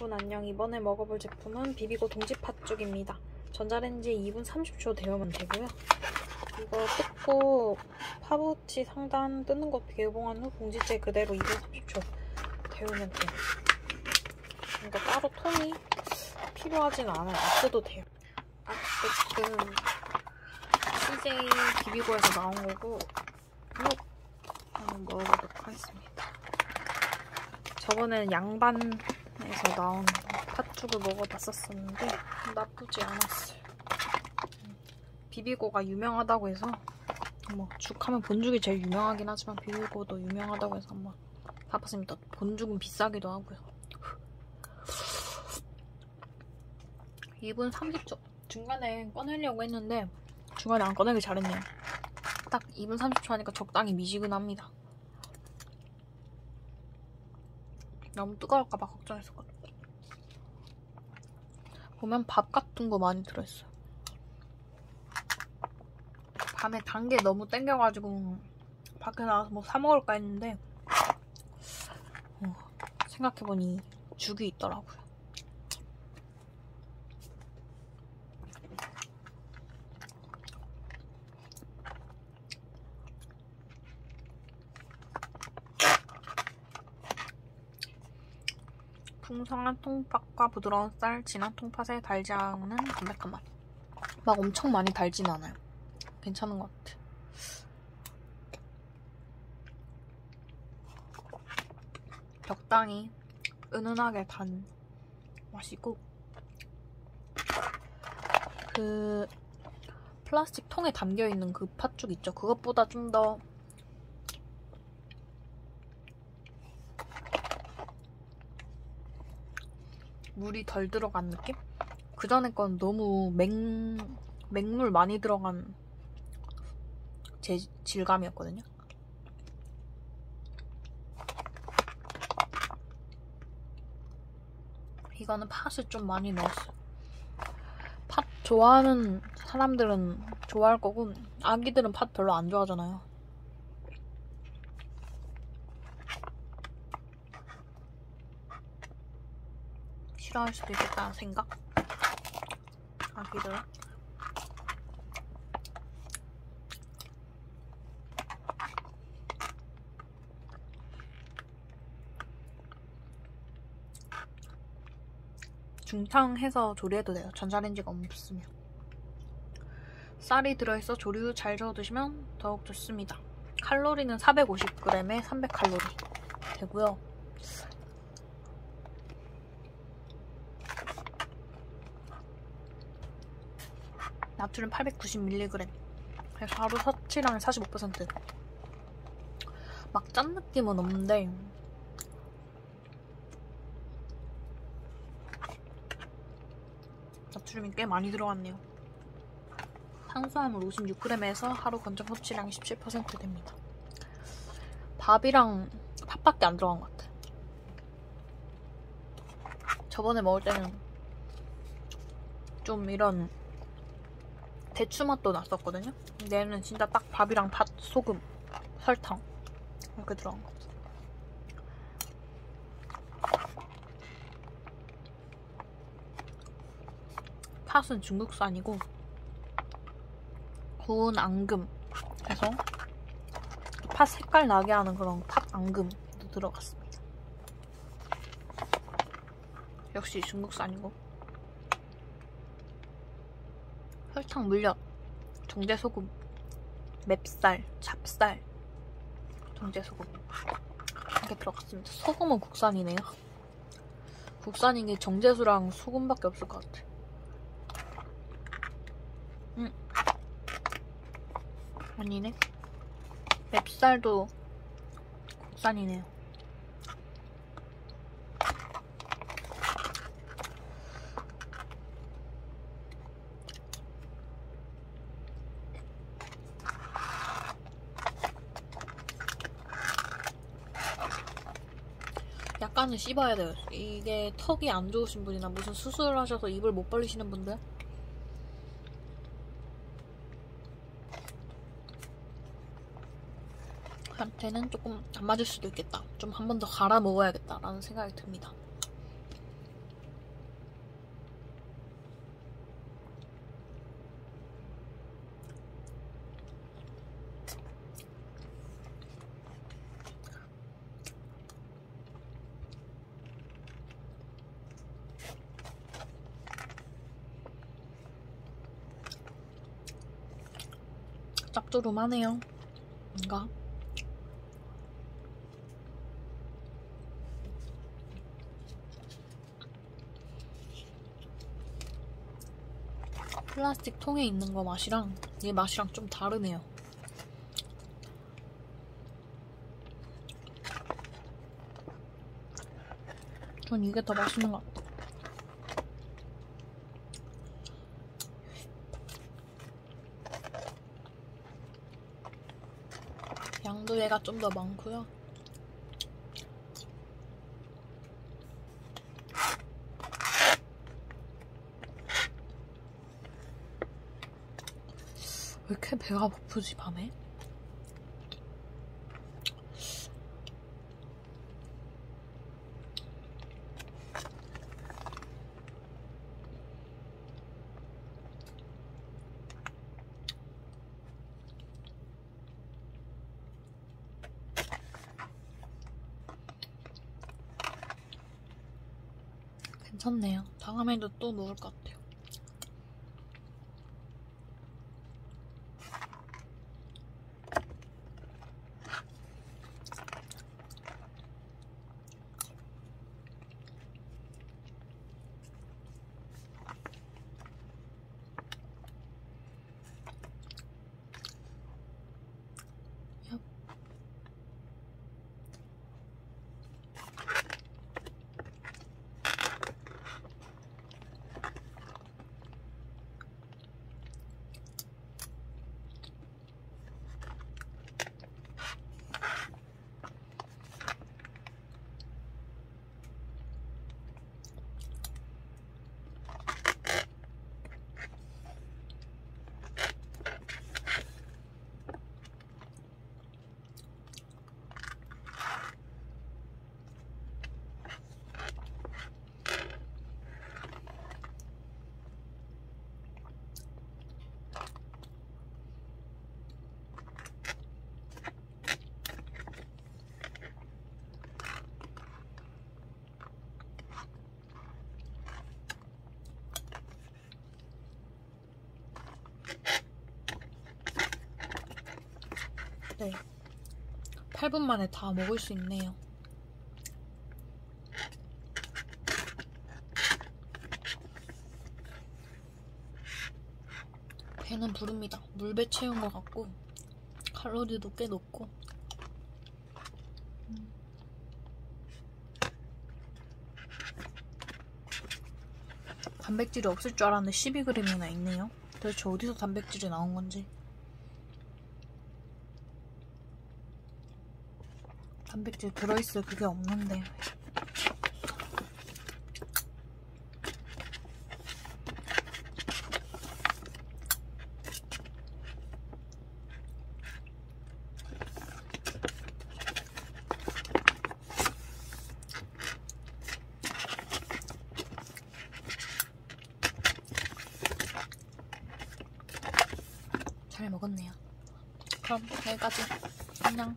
여러분 안녕. 이번에 먹어볼 제품은 비비고 동지 팥죽입니다. 전자레인지에 2분 30초 데우면 되고요. 이거 뜯고 파우치 상단 뜯는 거 개봉한 후 봉지째 그대로 2분 30초 데우면 돼요. 그러니까 따로 통이 필요하진 않아요. 없어도 돼요. 어쨌든 CJ 비비고에서 나온 거고 한번 먹어보도록 하겠습니다. 저번에는 양반 에서 나온 팥죽을 먹어봤었었는데 나쁘지 않았어요. 비비고가 유명하다고 해서 뭐 죽하면 본죽이 제일 유명하긴 하지만 비비고도 유명하다고 해서 한번 가봤습니다. 본죽은 비싸기도 하고요. 2분 30초 중간에 꺼내려고 했는데 중간에 안 꺼내길 잘했네요. 딱 2분 30초 하니까 적당히 미지근합니다. 너무 뜨거울까봐 걱정했었거든. 보면 밥 같은 거 많이 들어있어요. 밤에 단 게 너무 땡겨가지고 밖에 나가서 뭐 사먹을까 했는데 어, 생각해보니 죽이 있더라고요. 풍성한 통팥과 부드러운 쌀, 진한 통팥에 달지 않은 담백한 맛. 막 엄청 많이 달진 않아요. 괜찮은 것 같아. 적당히 은은하게 단 맛이고 그 플라스틱 통에 담겨있는 그 팥죽 있죠? 그것보다 좀더 물이 덜 들어간 느낌? 그 전에 건 너무 맹, 맹물 많이 들어간 제, 질감이었거든요. 이거는 팥을 좀 많이 넣었어요. 팥 좋아하는 사람들은 좋아할 거고 아기들은 팥 별로 안 좋아하잖아요. 싫어할 수도 있겠다는 생각? 아기들 중탕해서 조리해도 돼요. 전자레인지가 없으면. 쌀이 들어있어 조리 후 잘 저어 드시면 더욱 좋습니다. 칼로리는 450g에 300칼로리 되고요. 나트륨 890mg 그래서 하루 섭취량의 45%막 짠 느낌은 없는데. 나트륨이 꽤 많이 들어갔네요. 탄수화물 56g에서 하루 건강 섭취량이 17% 됩니다. 밥이랑 팥밖에 안 들어간 것 같아. 저번에 먹을 때는 좀 이런 대추 맛도 났었거든요. 근데 얘는 진짜 딱 밥이랑 팥, 소금, 설탕 이렇게 들어간 거. 팥은 중국산이고 구운 앙금 해서 팥 색깔 나게 하는 그런 팥 앙금도 들어갔습니다. 역시 중국산이고 설탕, 물엿, 정제소금, 맵쌀, 찹쌀, 정제소금 이렇게 들어갔습니다. 소금은 국산이네요. 국산인 게 정제수랑 소금밖에 없을 것 같아. 음. 아니네. 맵쌀도 국산이네요. 약간은 씹어야 돼요. 이게 턱이 안 좋으신 분이나 무슨 수술을 하셔서 입을 못 벌리시는 분들 한테는 조금 안 맞을 수도 있겠다. 좀 한 번 더 갈아 먹어야겠다라는 생각이 듭니다. 짭조름하네요. 뭔가. 플라스틱 통에 있는 거 맛이랑 얘 맛이랑 좀 다르네요. 전 이게 더 맛있는 것 같아. 양도 얘가 좀 더 많고요. 왜 이렇게 배가 고프지 밤에? 괜찮네요. 다음에도 또 먹을 것 같아요. 네. 8분 만에 다 먹을 수 있네요. 배는 부릅니다. 물배 채운 것 같고 칼로리도 꽤 높고 음. 단백질이 없을 줄 알았는데 12g이나 있네요. 도대체 어디서 단백질이 나온 건지 단백질 들어있을 그게 없는데 잘 먹었네요. 그럼 여기까지 안녕.